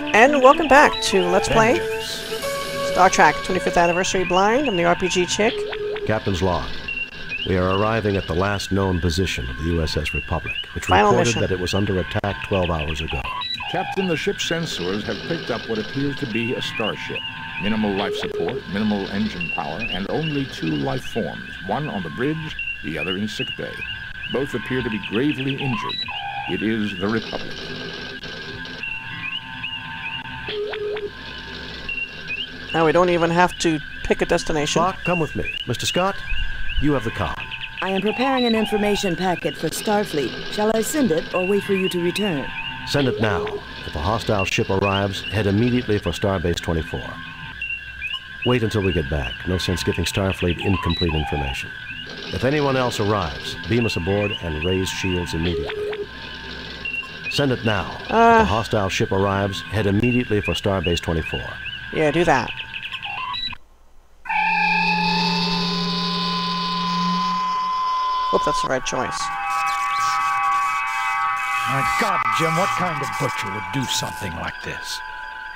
And welcome back to Let's Play Star Trek 25th Anniversary Blind. I'm the RPG chick. Captain's log. We are arriving at the last known position of the USS Republic, which Final reported mission. that it was under attack 12 hours ago. Captain, the ship's sensors have picked up what appears to be a starship. Minimal life support, minimal engine power, and only two life forms, one on the bridge, the other in sickbay. Both appear to be gravely injured. It is the Republic. Now we don't even have to pick a destination. Spock, come with me. Mr. Scott, you have the con. I am preparing an information packet for Starfleet. Shall I send it or wait for you to return? Send it now. If a hostile ship arrives, head immediately for Starbase 24. Wait until we get back. No sense giving Starfleet incomplete information. If anyone else arrives, beam us aboard and raise shields immediately. Send it now. if Uh. a hostile ship arrives, head immediately for Starbase 24. Yeah, do that. Hope that's the right choice. My God, Jim, what kind of butcher would do something like this?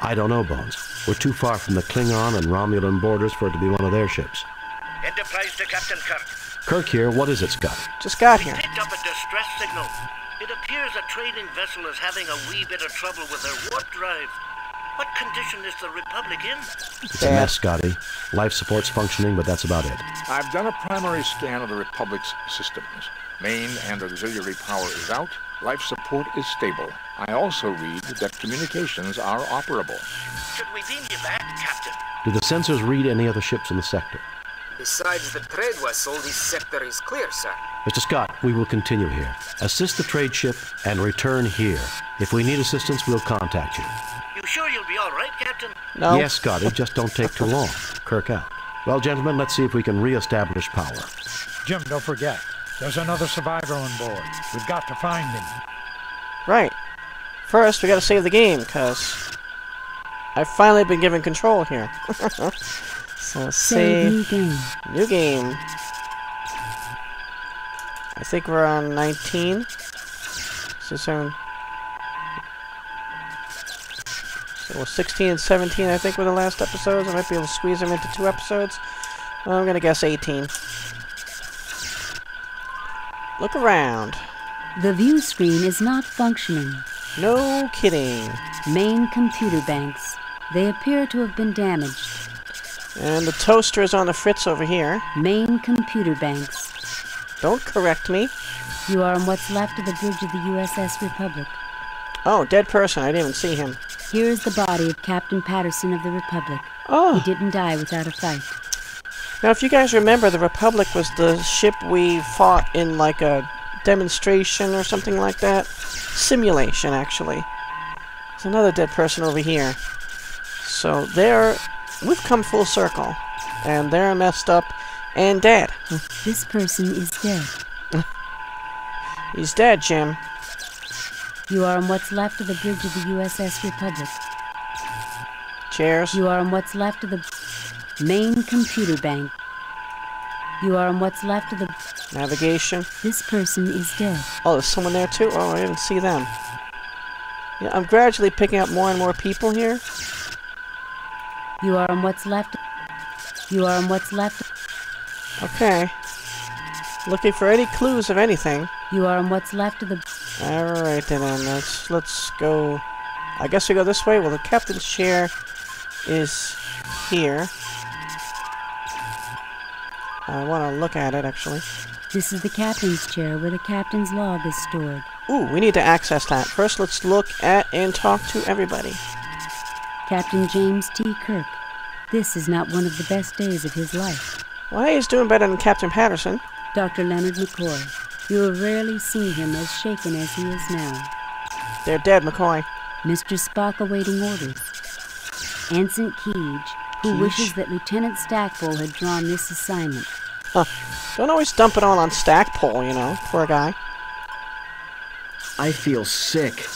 I don't know, Bones. We're too far from the Klingon and Romulan borders for it to be one of their ships. Enterprise to Captain Kirk. Kirk here, what is it, Scott? Just got here. Picked up a distress signal. It appears a trading vessel is having a wee bit of trouble with their warp drive. What condition is the Republic in? It's a mess, Scotty. Life support's functioning, but that's about it. I've done a primary scan of the Republic's systems. Main and auxiliary power is out. Life support is stable. I also read that communications are operable. Should we beam you back, Captain? Do the sensors read any other ships in the sector? Besides the trade vessel, this sector is clear, sir. Mr. Scott, we will continue here. Assist the trade ship and return here. If we need assistance, we'll contact you. You sure you'll be all right, Captain? No. Yes, Scotty, just don't take too long. Kirk out. Well, gentlemen, let's see if we can re-establish power. Jim, don't forget. There's another survivor on board. We've got to find him. Right. First, we gotta save the game, because I've finally been given control here. so Save save. new game. New game. I think we're on 19. So, so, so 16 and 17, I think, were the last episodes. I might be able to squeeze them into two episodes. I'm gonna guess 18. Look around. The view screen is not functioning. No kidding. Main computer banks. They appear to have been damaged. And the toaster is on the fritz over here. Main computer banks. Don't correct me. You are on what's left of the bridge of the USS Republic. Oh, dead person. I didn't even see him. Here is the body of Captain Patterson of the Republic. Oh. He didn't die without a fight. Now, if you guys remember, the Republic was the ship we fought in like a demonstration or something like that. Simulation, actually. There's another dead person over here. So they're. We've come full circle. And they're messed up and dead. This person is dead. He's dead, Jim. You are on what's left of the bridge of the USS Republic. Cheers. You are on what's left of the main computer bank. You are on what's left of the. Navigation. This person is dead. Oh, there's someone there too? Oh, I didn't see them. Yeah, I'm gradually picking up more and more people here. You are on what's left. You are on what's left. Okay. Looking for any clues of anything. You are on what's left of the. Alright then, um, let's, let's go... I guess we go this way? Well, the captain's chair is here. I want to look at it, actually. This is the captain's chair where the captain's log is stored. Ooh, we need to access that. First, let's look at and talk to everybody. Captain James T. Kirk. This is not one of the best days of his life. Well, he's doing better than Captain Patterson. Dr. Leonard McCoy. You have rarely seen him as shaken as he is now. They're dead, McCoy. Mr. Spock awaiting orders. Ensign Keege, who Keege? wishes that Lieutenant Stackpole had drawn this assignment. Huh. Don't always dump it all on Stackpole, you know. Poor guy. I feel sick.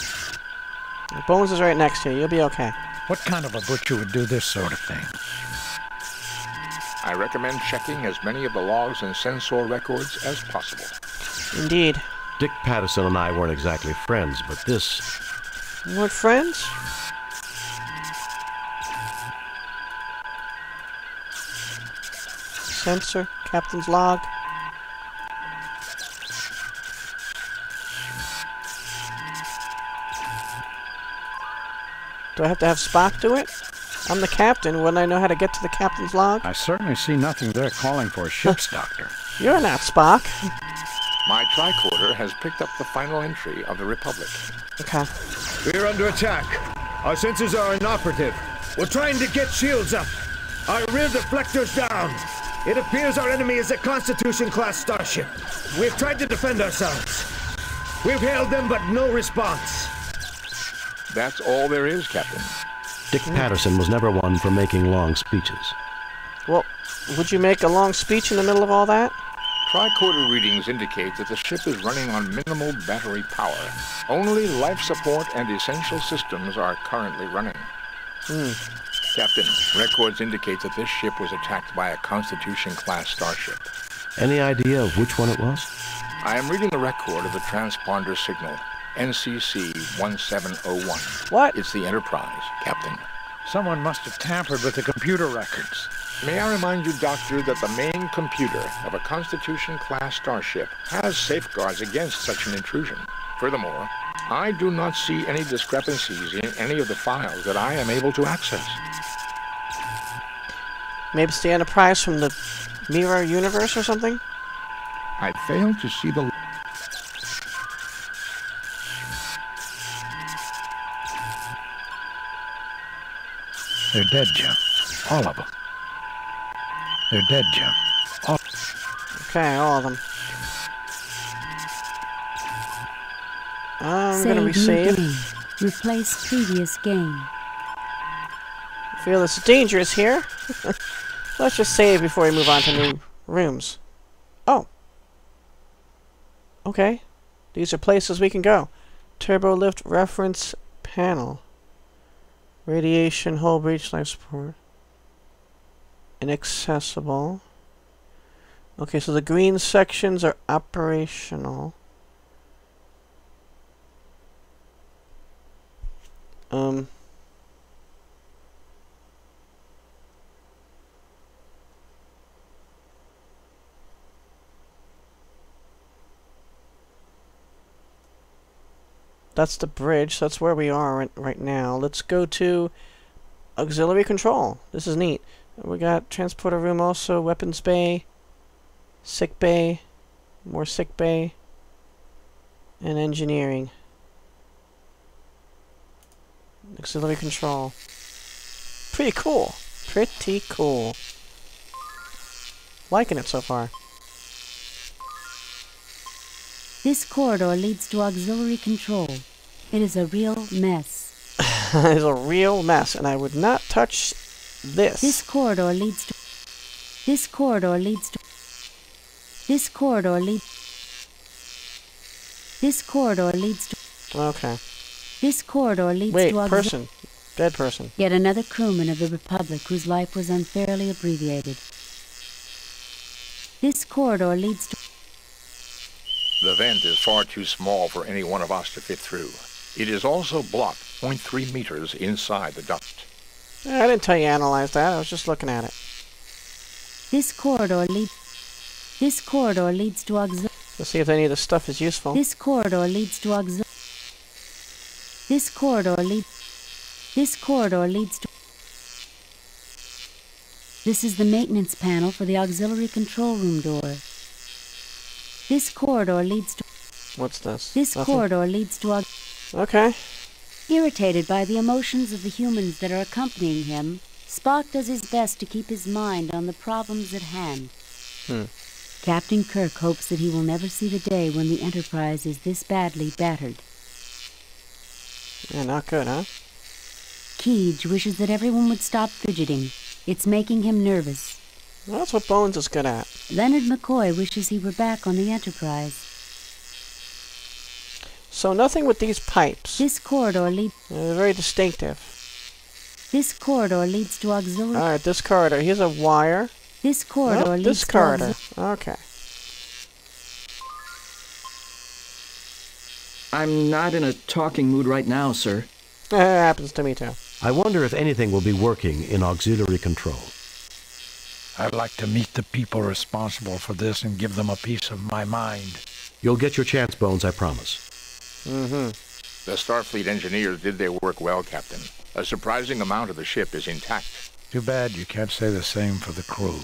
Bones is right next to you. You'll be okay. What kind of a butcher would do this sort of thing? I recommend checking as many of the logs and sensor records as possible. Indeed. Dick Patterson and I weren't exactly friends, but this... What friends? Sensor, captain's log. Do I have to have Spock do it? I'm the captain. Wouldn't I know how to get to the captain's log? I certainly see nothing there calling for a ship's doctor. You're not Spock. My tricorder has picked up the final entry of the Republic. Okay. We're under attack. Our sensors are inoperative. We're trying to get shields up. Our rear deflectors down. It appears our enemy is a Constitution-class starship. We've tried to defend ourselves. We've hailed them, but no response. That's all there is, Captain. Dick Patterson was never one for making long speeches. Well, would you make a long speech in the middle of all that? Tricorder readings indicate that the ship is running on minimal battery power. Only life support and essential systems are currently running. Hmm. Captain, records indicate that this ship was attacked by a Constitution-class starship. Any idea of which one it was? I am reading the record of the transponder signal, NCC 1701. What? It's the Enterprise, Captain. Someone must have tampered with the computer records. May I remind you, Doctor, that the main computer of a Constitution-class starship has safeguards against such an intrusion. Furthermore, I do not see any discrepancies in any of the files that I am able to access. Maybe it's the Enterprise from the Mirror Universe or something? I fail to see the... They're dead, Jim. All of them. They're dead, Jim. All Okay, all of them. I'm Save gonna new resave. game. Replace previous game. Feel it's dangerous here. Let's just save before we move on to new rooms. Oh. Okay. These are places we can go. Turbo lift reference panel. Radiation hull breach life support. Inaccessible. Okay, so the green sections are operational. Um. That's the bridge. That's where we are right, right now. Let's go to auxiliary control. This is neat. We got transporter room also, weapons bay, sick bay, more sick bay, and engineering. Auxiliary control. Pretty cool. Pretty cool. Liking it so far. This corridor leads to auxiliary control. It is a real mess. it's a real mess, and I would not touch this. This corridor leads to. This corridor leads to. This corridor leads. This corridor leads to. Okay. This corridor leads Wait, to auxil- person. Dead person. Yet another crewman of the Republic whose life was unfairly abbreviated. This corridor leads to. The vent is far too small for any one of us to fit through. It is also blocked 0.3 meters inside the duct. I didn't tell you analyze that. I was just looking at it. This corridor leads. This corridor leads to auxil. Let's see if any of this stuff is useful. This corridor leads to auxil. This corridor leads. This corridor leads to. This is the maintenance panel for the auxiliary control room door. This corridor leads to. What's this? This Nothing? corridor leads to. Aux- Okay. Irritated by the emotions of the humans that are accompanying him, Spock does his best to keep his mind on the problems at hand. Hmm. Captain Kirk hopes that he will never see the day when the Enterprise is this badly battered. Yeah, not good, huh? Keege wishes that everyone would stop fidgeting. It's making him nervous. Well, that's what Bones is good at. Leonard McCoy wishes he were back on the Enterprise. So nothing with these pipes. This corridor leads. They're very distinctive. This corridor leads to auxiliary. All right, this corridor. Here's a wire. this corridor Nope, leads this corridor. auxil- Okay. I'm not in a talking mood right now, sir. It happens to me too. I wonder if anything will be working in auxiliary control. I'd like to meet the people responsible for this and give them a piece of my mind. You'll get your chance, Bones, I promise. Mm-hmm. The Starfleet engineers did their work well, Captain. A surprising amount of the ship is intact. Too bad you can't say the same for the crew.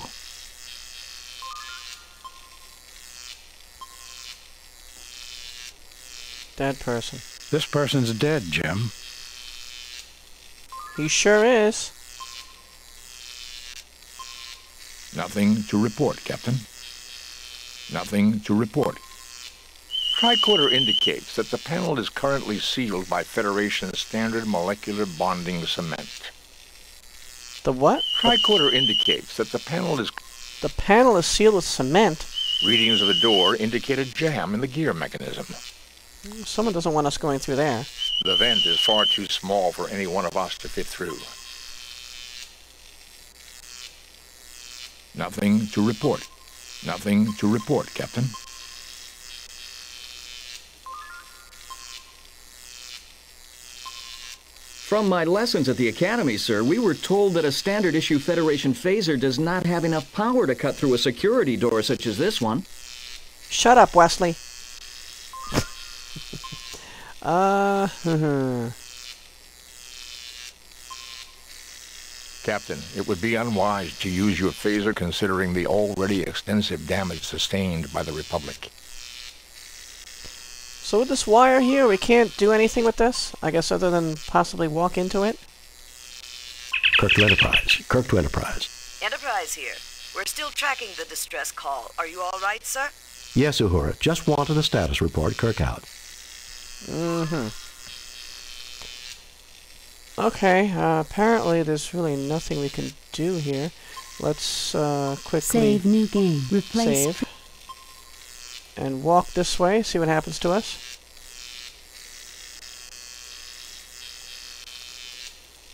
Dead person. This person's dead, Jim. He sure is. Nothing to report, Captain. Nothing to report. Tricorder indicates that the panel is currently sealed by Federation standard molecular bonding cement. The what? Tricorder indicates that the panel is... The panel is sealed with cement. Readings of the door indicate a jam in the gear mechanism. Someone doesn't want us going through there. The vent is far too small for any one of us to fit through. Nothing to report. Nothing to report, Captain. From my lessons at the Academy, sir, we were told that a standard issue Federation phaser does not have enough power to cut through a security door such as this one. Shut up, Wesley. uh. Captain, it would be unwise to use your phaser considering the already extensive damage sustained by the Republic. So with this wire here, we can't do anything with this? I guess other than possibly walk into it? Kirk to Enterprise. Kirk to Enterprise. Enterprise here. We're still tracking the distress call. Are you all right, sir? Yes, Uhura. Just wanted a status report. Kirk out. Mm-hmm. Okay, uh, apparently there's really nothing we can do here. Let's uh, quickly Save new game. Replace. save and walk this way, see what happens to us.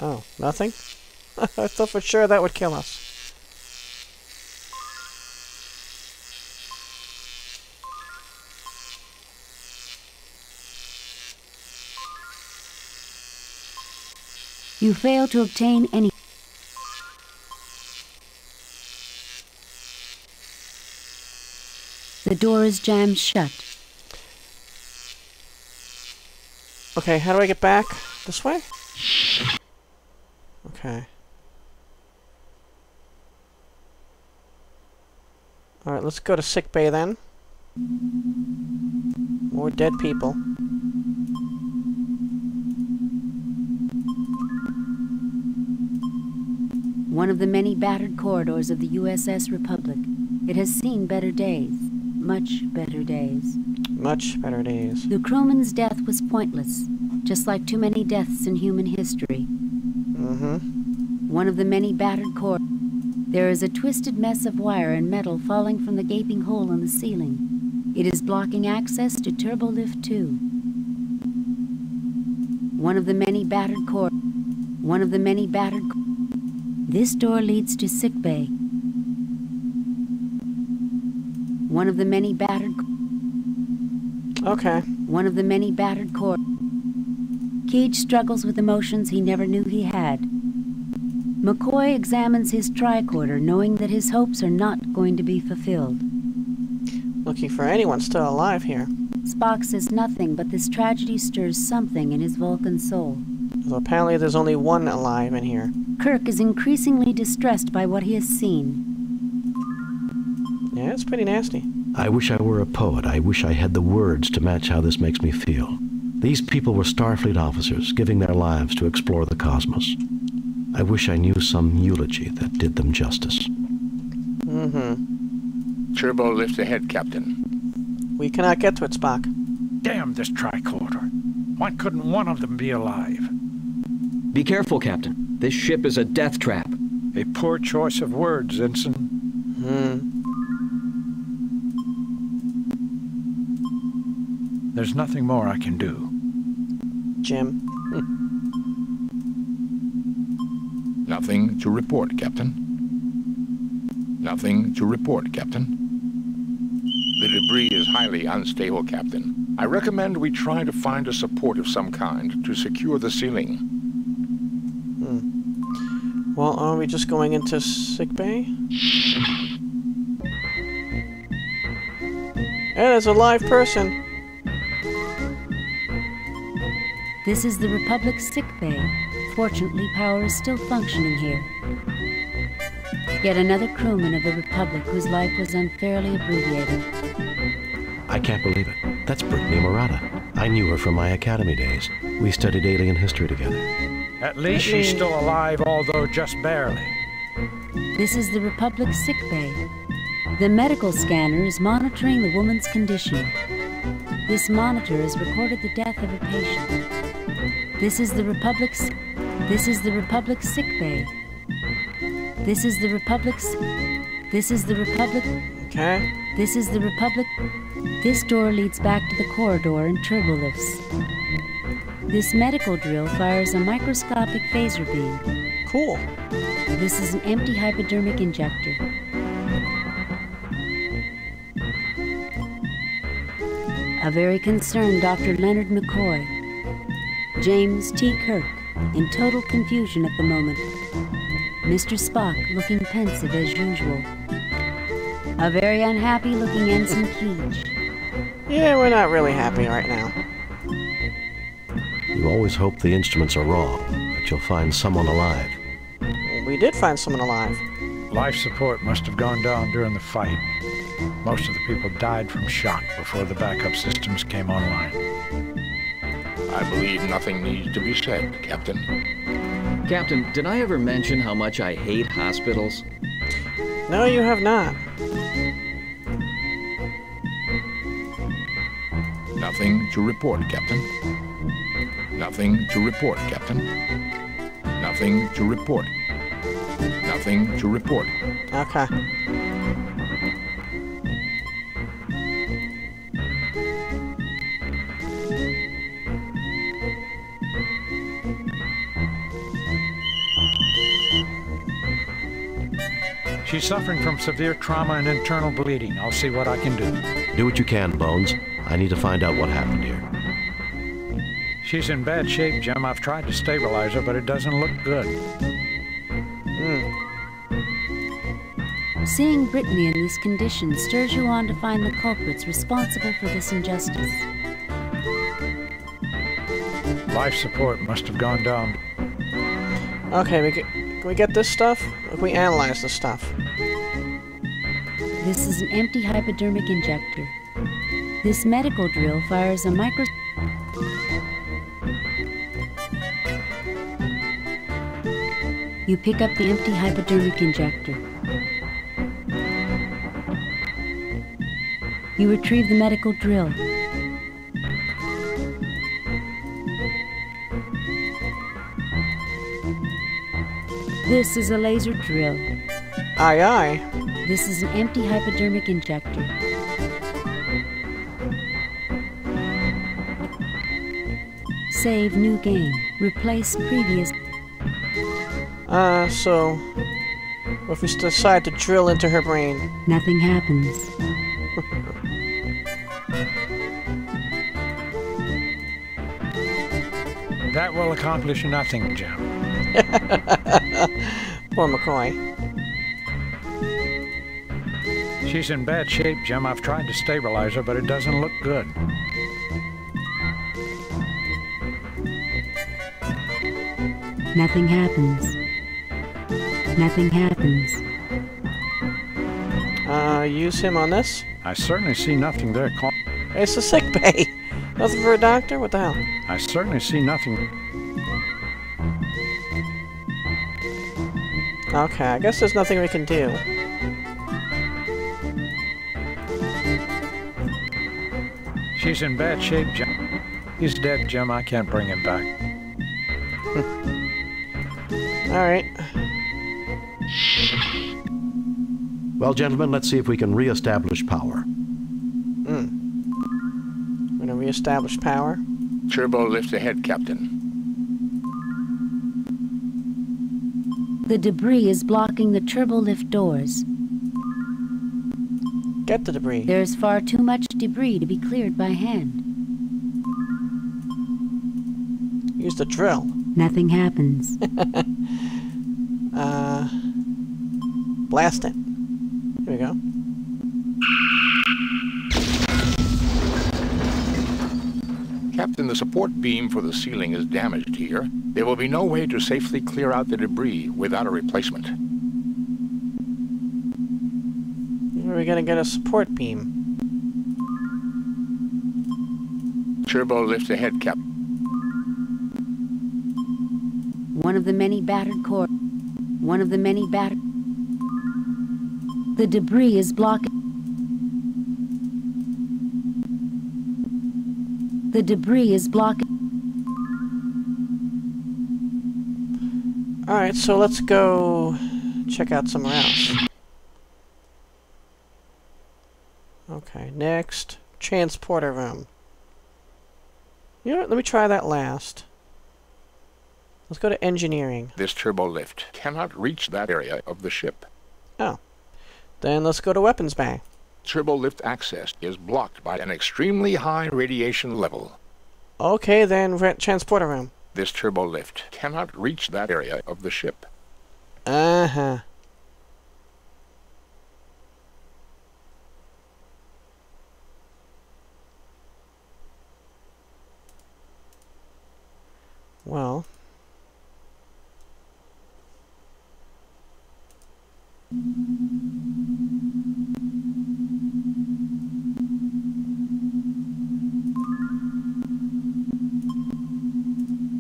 Oh, nothing? I thought for sure that would kill us. You fail to obtain any. The door is jammed shut. Okay, how do I get back? This way? Okay. Alright, let's go to sick bay then. More dead people. One of the many battered corridors of the USS Republic. It has seen better days. Much better days. Much better days. The crewman's death was pointless, just like too many deaths in human history. Mm-hmm. One of the many battered corridors. There is a twisted mess of wire and metal falling from the gaping hole in the ceiling. It is blocking access to Turbolift 2. One of the many battered core. One of the many battered. This door leads to sickbay. One of the many battered. Okay. One of the many battered core. Cage struggles with emotions he never knew he had. McCoy examines his tricorder, knowing that his hopes are not going to be fulfilled. Looking for anyone still alive here. Spock says nothing, but this tragedy stirs something in his Vulcan soul. So apparently there's only one alive in here. Kirk is increasingly distressed by what he has seen. Yeah, it's pretty nasty. I wish I were a poet. I wish I had the words to match how this makes me feel. These people were Starfleet officers, giving their lives to explore the cosmos. I wish I knew some eulogy that did them justice. Mm-hmm. Turbo lift ahead, Captain. We cannot get to it, Spock. Damn this tricorder. Why couldn't one of them be alive? Be careful, Captain. This ship is a death trap. A poor choice of words, Ensign. Hmm. There's nothing more I can do. Jim. Nothing to report, Captain. Nothing to report, Captain. The debris is highly unstable, Captain. I recommend we try to find a support of some kind to secure the ceiling. Well, are we just going into sick bay? Hey, there's a live person. This is the Republic's sick bay. Fortunately, power is still functioning here. Yet another crewman of the Republic whose life was unfairly abbreviated. I can't believe it. That's Brittany Murata. I knew her from my academy days. We studied alien history together. At least she's still alive, although just barely. This is the Republic's sick bay. The medical scanner is monitoring the woman's condition. This monitor has recorded the death of a patient. This is the Republic's This is the Republic's sick bay. This is the Republic's This is the Republic Okay. This is the Republic This door leads back to the corridor and turbolifts. This medical drill fires a microscopic phaser beam. Cool. This is an empty hypodermic injector. A very concerned Dr. Leonard McCoy. James T. Kirk, in total confusion at the moment. Mr. Spock looking pensive as usual. A very unhappy looking Ensign Keege. Yeah, we're not really happy right now. You always hope the instruments are wrong, that you'll find someone alive. We did find someone alive. Life support must have gone down during the fight. Most of the people died from shock before the backup systems came online. I believe nothing needs to be said, Captain. Captain, did I ever mention how much I hate hospitals? No, you have not. Nothing to report, Captain. Nothing to report, Captain. Nothing to report. Nothing to report. Okay. She's suffering from severe trauma and internal bleeding. I'll see what I can do. Do what you can, Bones. I need to find out what happened here. She's in bad shape, Jim. I've tried to stabilize her, but it doesn't look good. Hmm. Seeing Brittany in this condition stirs you on to find the culprits responsible for this injustice. Life support must have gone down. Okay, we get, can we get this stuff? Can we analyze this stuff? This is an empty hypodermic injector. This medical drill fires a micro... You pick up the empty hypodermic injector. You retrieve the medical drill. This is a laser drill. Aye, aye. This is an empty hypodermic injector. Save new game. Replace previous. Uh, so... What if we decide to drill into her brain? Nothing happens. That will accomplish nothing, Jim. Poor McCoy. She's in bad shape, Jim. I've tried to stabilize her, but it doesn't look good. Nothing happens. Nothing happens. Uh, use him on this? I certainly see nothing there. Cla- It's a sick bay. Nothing for a doctor? What the hell? I certainly see nothing. Okay, I guess there's nothing we can do. She's in bad shape, Jim. He's dead, Jim. I can't bring him back. Alright. Well, gentlemen, let's see if we can re-establish power. We're gonna reestablish power. Turbo lift ahead, Captain. The debris is blocking the turbolift doors. Get the debris. There's far too much debris to be cleared by hand. Use the drill. Nothing happens. Uh, blast it. Here we go. Captain, the support beam for the ceiling is damaged here. There will be no way to safely clear out the debris without a replacement. Where are we gonna get a support beam? Turbo lift ahead, Cap. One of the many battered core. One of the many battered. The debris is blocking. The debris is blocking. Alright, so let's go check out somewhere else. Okay, next. Transporter room. You know what? Let me try that last. Let's go to engineering. This turbo lift cannot reach that area of the ship. Then let's go to weapons bay. Turbo lift access is blocked by an extremely high radiation level. Okay, then transporter room. This turbo lift cannot reach that area of the ship. Uh-huh. Well.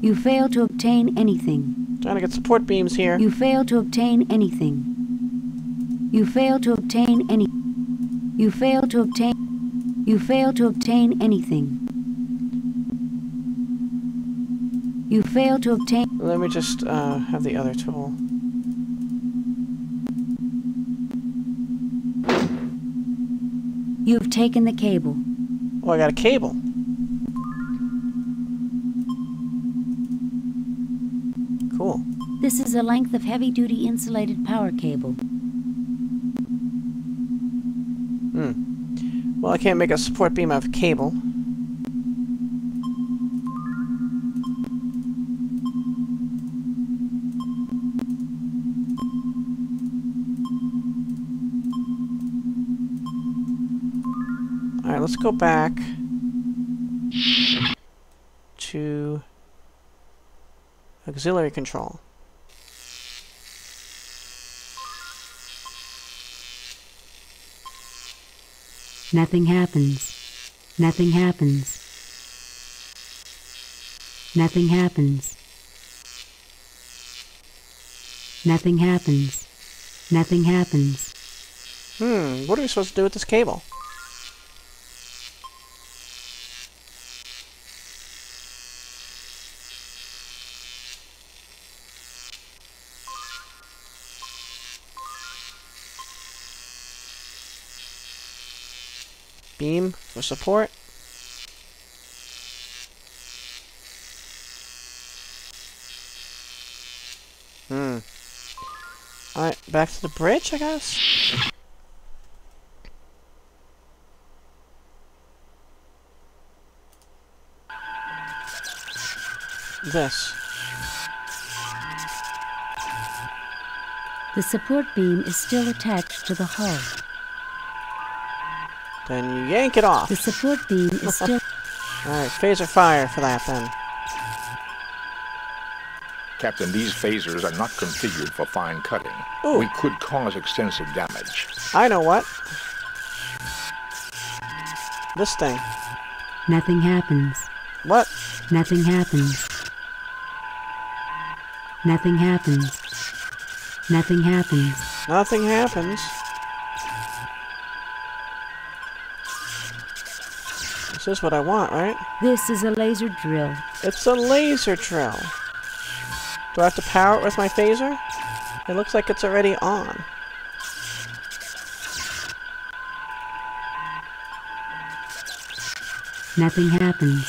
You fail to obtain anything. Trying to get support beams here. You fail to obtain anything. You fail to obtain any. You fail to obtain. You fail to obtain anything. You fail to obtain. Let me just uh, have the other tool. You've taken the cable. Oh, I got a cable. This is a length of heavy duty insulated power cable. Hmm. Well, I can't make a support beam out of cable. Alright, let's go back to auxiliary control. Nothing happens. Nothing happens. Nothing happens. Nothing happens. Nothing happens. Hmm, what are we supposed to do with this cable? Beam for support. Hmm. Alright, back to the bridge, I guess? This. The support beam is still attached to the hull. Then you yank it off. The support beam is still. Alright, phaser fire for that then. Captain, these phasers are not configured for fine cutting. Ooh. We could cause extensive damage. I know what. This thing. Nothing happens. What? Nothing happens. Nothing happens. Nothing happens. Nothing happens. This is what I want, right? This is a laser drill. It's a laser drill. Do I have to power it with my phaser? It looks like it's already on. Nothing happens.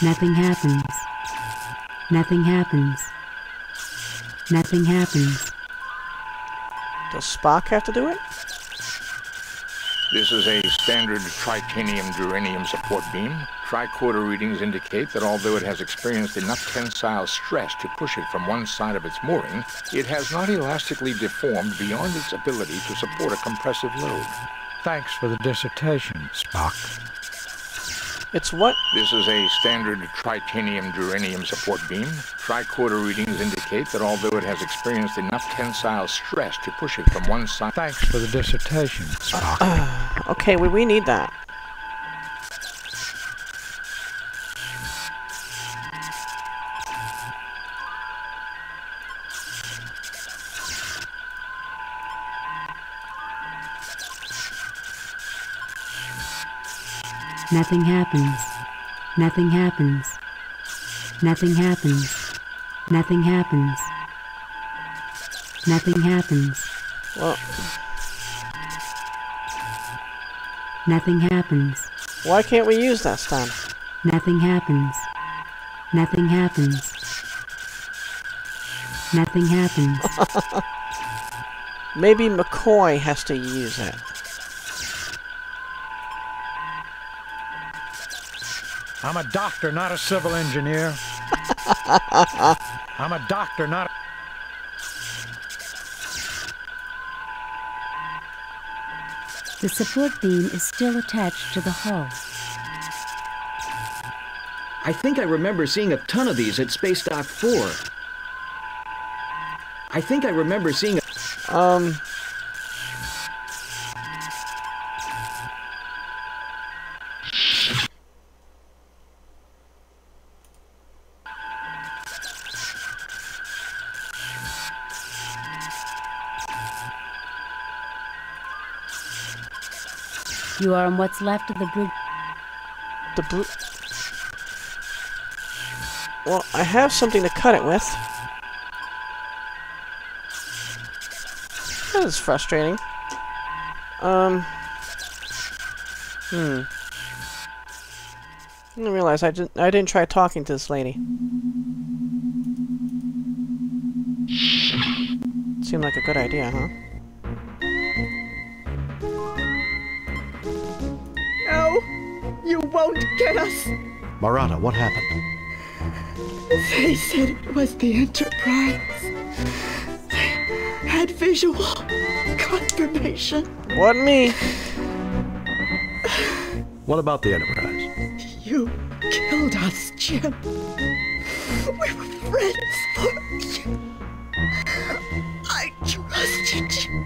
Nothing happens. Nothing happens. Nothing happens. Does Spock have to do it? This is a standard tritanium duranium support beam. Tricorder readings indicate that although it has experienced enough tensile stress to push it from one side of its mooring, it has not elastically deformed beyond its ability to support a compressive load. Thanks for the dissertation, Spock. It's what? This is a standard tritanium duranium support beam. Tricorder readings indicate that although it has experienced enough tensile stress to push it from one side. Thanks for the dissertation, Spock. Uh, okay, we, we need that. Nothing happens. Nothing happens. Nothing happens. Nothing happens. Nothing happens. Well, Nothing happens. why can't we use that stand? Nothing happens. Nothing happens. Nothing happens. Maybe McCoy has to use it. I'm a doctor, not a civil engineer. I'm a doctor, not a... The support beam is still attached to the hull. I think I remember seeing a ton of these at Space Dock 4. I think I remember seeing a... Um, are on what's left of the bridge. the blue. Well, I have something to cut it with. That is frustrating. Um. Hmm. I didn't realize I didn't. I didn't try talking to this lady. Seemed like a good idea, huh? You won't get us! Marata, what happened? They said it was the Enterprise. They had visual confirmation. Wasn't me. What about the Enterprise? You killed us, Jim. We were friends for you. I trusted you.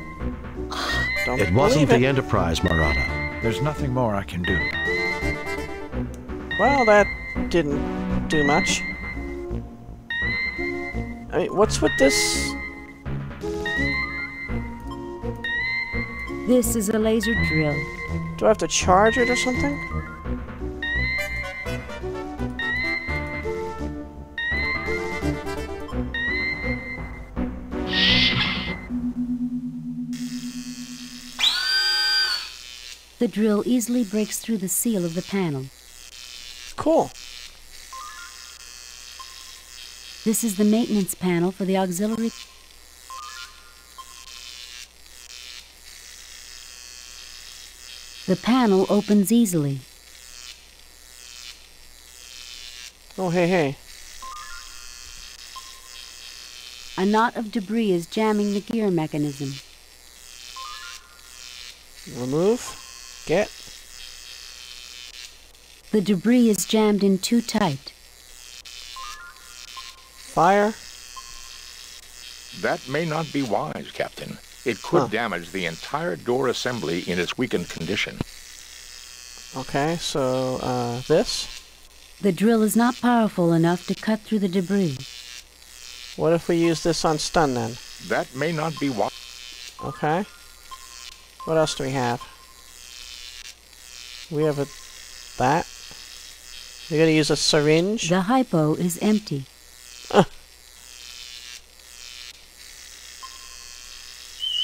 Don't It wasn't believe the. Enterprise, Marata. There's nothing more I can do. Well, that didn't do much. I mean, what's with this? This is a laser drill. Do I have to charge it or something? The drill easily breaks through the seal of the panel. Cool. This is the maintenance panel for the auxiliary. The panel opens easily. Oh, hey, hey. A knot of debris is jamming the gear mechanism. Remove. Get. The debris is jammed in too tight. Fire. That may not be wise, Captain. It could Huh. damage the entire door assembly in its weakened condition. Okay, so, uh, this. The drill is not powerful enough to cut through the debris. What if we use this on stun then? That may not be wise. Okay. What else do we have? We have a that. We gotta use a syringe. The hypo is empty.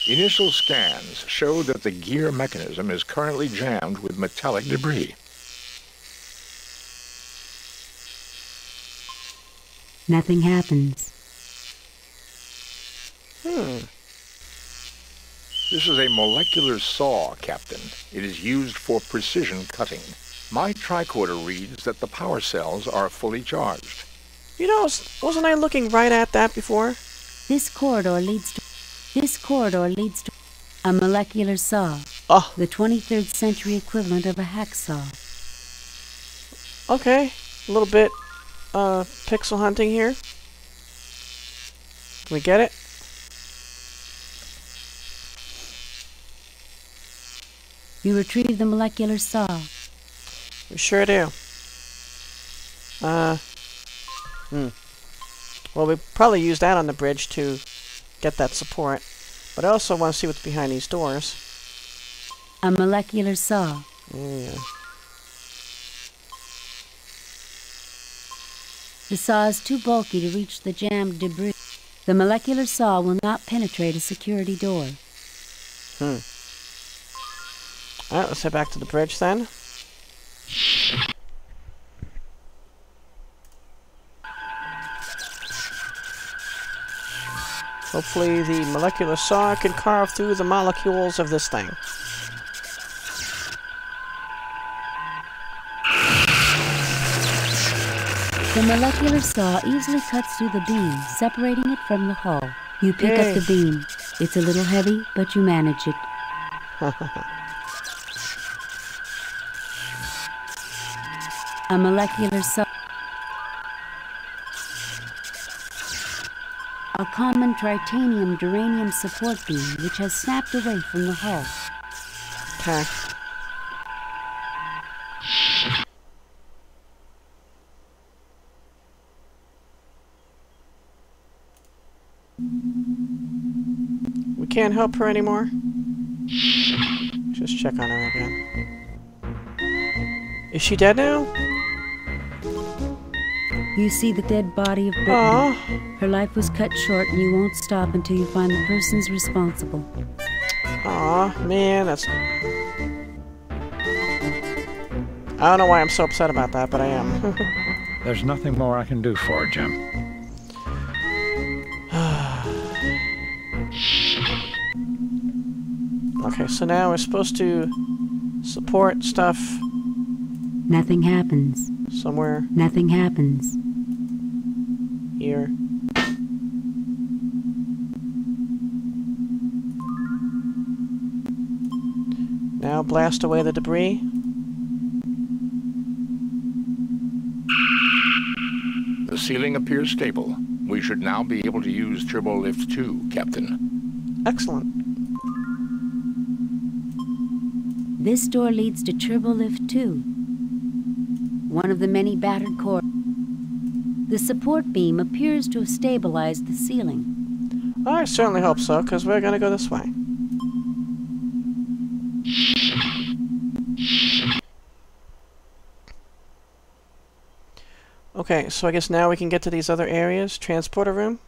Initial scans show that the gear mechanism is currently jammed with metallic debris. Nothing happens. Hmm. This is a molecular saw, Captain. It is used for precision cutting. My tricorder reads that the power cells are fully charged. You know, wasn't I looking right at that before? This corridor leads to... This corridor leads to a molecular saw. Oh. The 23rd century equivalent of a hacksaw. Okay. A little bit uh, pixel hunting here. Can we get it? You retrieve the molecular saw. We sure do. Uh, hmm. Well, we probably use that on the bridge to get that support. But I also want to see what's behind these doors. A molecular saw. Yeah. The saw is too bulky to reach the jammed debris. The molecular saw will not penetrate a security door. Hmm. Alright, let's head back to the bridge then. Hopefully the molecular saw can carve through the molecules of this thing. The molecular saw easily cuts through the beam, separating it from the hull. You pick Yay. up the beam. It's a little heavy, but you manage it. A molecular saw. A common tritanium duranium support beam which has snapped away from the hull. Okay. We can't help her anymore. Just check on her again. Is she dead now? You see the dead body of Brittany. Aw. Her life was cut short and you won't stop until you find the persons responsible. Aw, man, that's... I don't know why I'm so upset about that, but I am. There's nothing more I can do for her, Jim. okay, so now we're supposed to support stuff Nothing happens. somewhere Nothing happens. Here. Now blast away the debris. The ceiling appears stable. We should now be able to use Turbo Lift 2, Captain. Excellent. This door leads to Turbolift 2, one of the many battered core. The support beam appears to have stabilized the ceiling. I certainly hope so, because we're going to go this way. Okay, so I guess now we can get to these other areas. Transporter room.